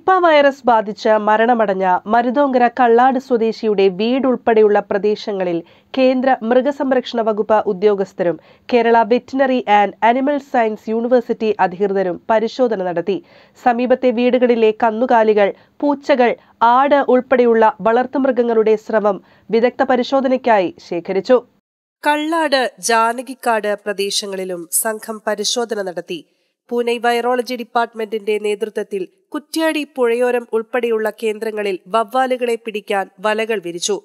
Nipah virus ബാധിച്ച് മരണമടഞ്ഞ മരുതോങ്കര കള്ളാട് സ്വദേശിയുടെ വീടുൾപ്പെടെയുള്ള പ്രദേശങ്ങളിൽ കേന്ദ്ര മൃഗസംരക്ഷണ വകുപ്പ് ഉദ്യോഗസ്ഥരും Kerala veterinary and animal science university അധികൃതരും പരിശോധന നടത്തി. സമീപത്തെ വീടുകളിലെ കന്നുകാലികൾ പൂച്ചകൾ ആട് ഉൾപ്പെടെയുള്ള വളർത്തുമൃഗങ്ങളുടെ സ്രവം വിദഗ്ധ പരിശോധനയ്ക്കായി ശേഖരിച്ചു. കള്ളാട് ജാനകിക്കാട് പ്രദേശങ്ങളിലും സംഘം പരിശോധന നടത്തി. പൂനെ വൈറോളജി ഡിപ്പാർട്ട്മെന്റിന്റെ നേതൃത്വത്തിൽ കുറ്റ്യാടി പുഴയോരം ഉൾപ്പെടെയുള്ള കേന്ദ്രങ്ങളിൽ വവ്വാലുകളെ പിടിക്കാൻ വലകൾ വിരിച്ചു.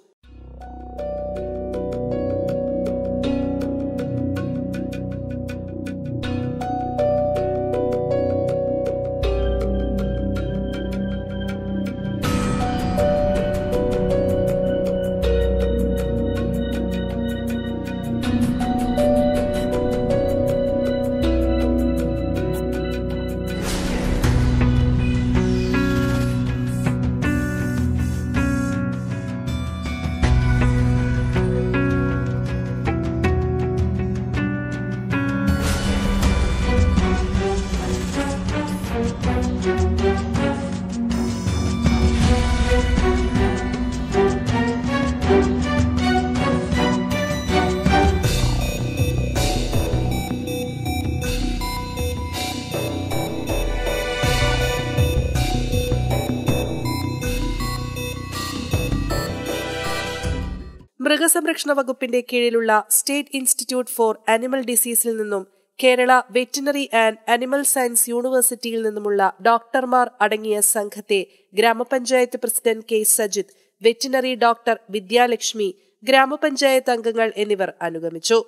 മൃഗസംരക്ഷണ വകുപ്പിന്റെ കീഴിലുള്ള സ്റ്റേറ്റ് ഇൻസ്റ്റിറ്റ്യൂട്ട് ഫോർ അനിമൽ ഡിസീസിൽ നിന്നും Kerala veterinary and animal science യൂണിവേഴ്സിറ്റിയിൽ നിന്നുമുള്ള ഡോക്ടർമാർ അടങ്ങിയ സംഘത്തെ grama panchayat president K Sajith veterinary doctor Vidyalakshmi grama panchayat അംഗങ്ങൾ എന്നിവർ അനുഗമിച്ചു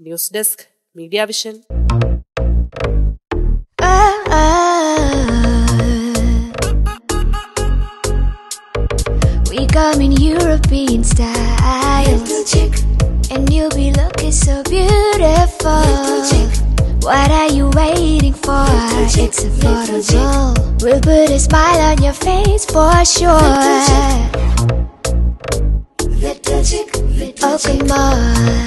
news desk media vision We come in European style. And you'll be looking so beautiful. What are you waiting for? It's affordable. We'll put a smile on your face for sure. Little chick, little chick, little Oh, come on.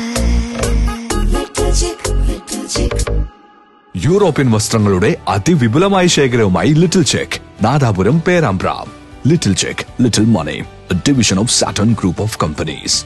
European വസ്ത്രങ്ങളുടെ അതിവിപുലമായ ശേഖരവുമായി little check Nadapuram Perambra little check little money division of Saturn group of companies